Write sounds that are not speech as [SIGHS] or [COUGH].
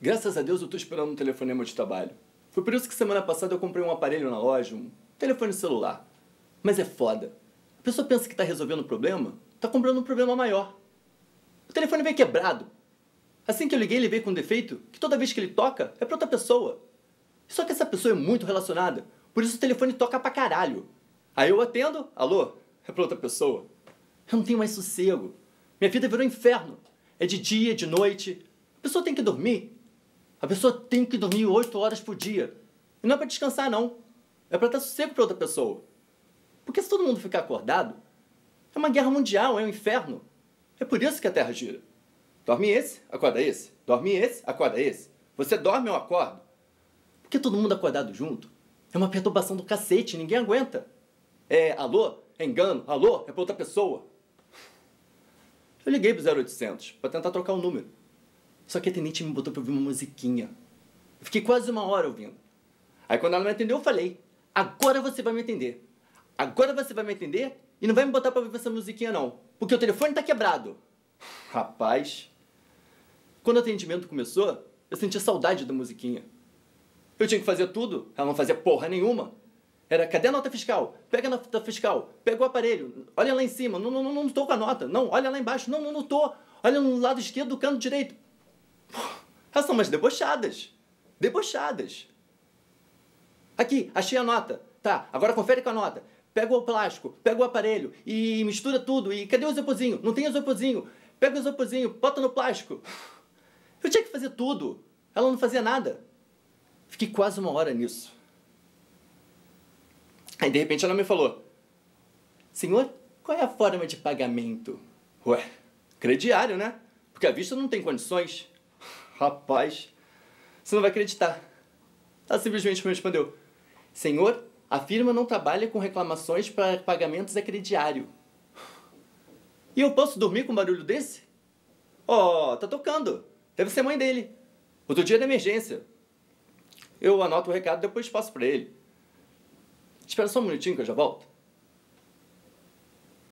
Graças a Deus eu tô esperando um telefonema de trabalho. Foi por isso que semana passada eu comprei um aparelho na loja, um telefone celular. Mas é foda. A pessoa pensa que tá resolvendo o problema, tá comprando um problema maior. O telefone veio quebrado. Assim que eu liguei, ele veio com um defeito que toda vez que ele toca é pra outra pessoa. Só que essa pessoa é muito relacionada, por isso o telefone toca pra caralho. Aí eu atendo, alô, é pra outra pessoa. Eu não tenho mais sossego. Minha vida virou inferno. É de dia, de noite. A pessoa tem que dormir. A pessoa tem que dormir 8 horas por dia. E não é para descansar, não. É para estar sossego para outra pessoa. Porque se todo mundo ficar acordado, é uma guerra mundial, é um inferno. É por isso que a Terra gira. Dorme esse, acorda esse. Dorme esse, acorda esse. Você dorme, eu acordo. Porque todo mundo acordado junto é uma perturbação do cacete, ninguém aguenta. É alô, é engano, alô, é para outra pessoa. Eu liguei pro 0800 para tentar trocar o número. Só que a atendente me botou pra ouvir uma musiquinha. Eu fiquei quase uma hora ouvindo. Aí quando ela me atendeu, eu falei: Agora você vai me entender. Agora você vai me entender e não vai me botar pra ouvir essa musiquinha, não. Porque o telefone tá quebrado. [SIGHS] Rapaz. Quando o atendimento começou, eu senti saudade da musiquinha. Eu tinha que fazer tudo, ela não fazia porra nenhuma. Era, cadê a nota fiscal? Pega a nota fiscal, pega o aparelho, olha lá em cima, não, não, não, não tô com a nota, não, olha lá embaixo, não, não, não tô, olha no lado esquerdo do canto direito. Elas são umas debochadas. Debochadas. Aqui, achei a nota. Tá, agora confere com a nota. Pega o plástico, pega o aparelho e mistura tudo. E cadê o isoporzinho? Não tem isoporzinho. Pega o isoporzinho, bota no plástico. Eu tinha que fazer tudo. Ela não fazia nada. Fiquei quase uma hora nisso. Aí de repente ela me falou: Senhor, qual é a forma de pagamento? Ué, crediário, né? Porque a vista não tem condições. Rapaz, você não vai acreditar. Ela simplesmente me respondeu: Senhor, a firma não trabalha com reclamações para pagamentos a crediário. E eu posso dormir com um barulho desse? Ó, oh, tá tocando. Deve ser mãe dele. Outro dia da emergência. Eu anoto o recado e depois passo para ele. Espera só um minutinho que eu já volto.